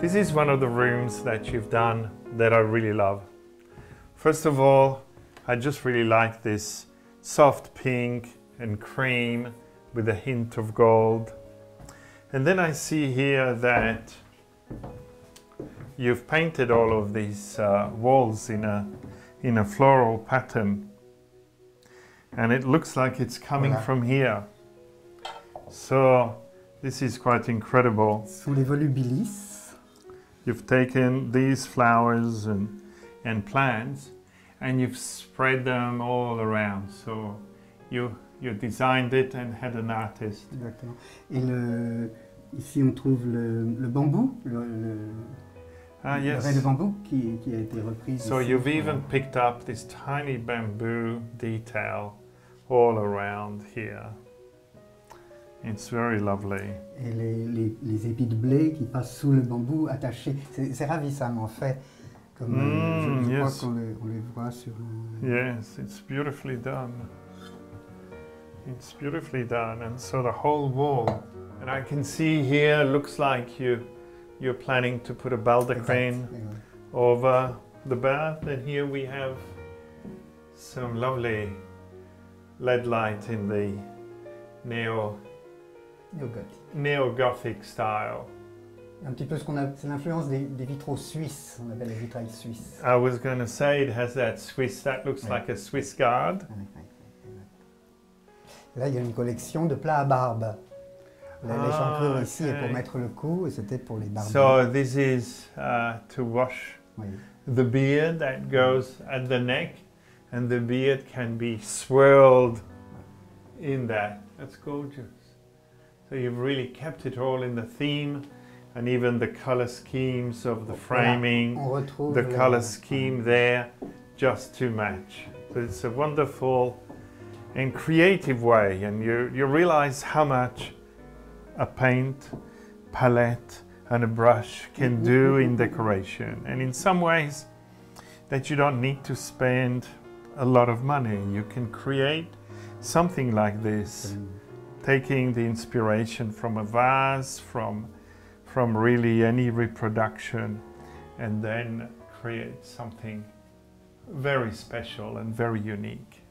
This is one of the rooms that you've done that I really love. First of all, I just really like this soft pink and cream with a hint of gold. And then I see here that you've painted all of these uh, walls in a, in a floral pattern. And it looks like it's coming Voilà. from here. So this is quite incredible. Sont les volubilis. You've taken these flowers and, and plants and you've spread them all around. So you, you designed it and had an artist. Exactement. Et le, ici, on trouve le, le bambou, le, le, Ah, le yes. raie de bambou qui, qui a été reprise. So ici. you've even picked up this tiny bamboo detail all around here. It's very lovely. Et les, les, les épis de blé qui passent sous le bambou attachés. C'est ravissant en fait. Comme euh, je, Mm, je yes. crois qu'on les, on les voit sur Yes, it's beautifully done. It's beautifully done, and so the whole wall. And I can see here looks like you you're planning to put a baldachin Exact. Over the bath, and here we have some lovely lead light in the neo Néo-gothique. neo Gothic style. Un petit peu ce qu'on a, c'est l'influence des, des vitraux suisses, on appelle les vitrails suisses. I was going to say it has that Swiss. That looks like a Swiss guard. Ouais, ouais. Là, il y a une collection de plats à barbe. Les- Ah, L'échancrure ici est pour mettre le cou et c'était pour les barbes. So this is uh, to wash Oui. the beard that goes at the neck, and the beard can be swirled in that. That's gorgeous. So you've really kept it all in the theme, and even the color schemes of the framing, the color scheme there, just to match. So it's a wonderful and creative way, and you, you realize how much a paint, palette, and a brush can do in decoration. And in some ways, that you don't need to spend a lot of money. You can create something like this, taking the inspiration from a vase, from, from really any reproduction, and then create something very special and very unique.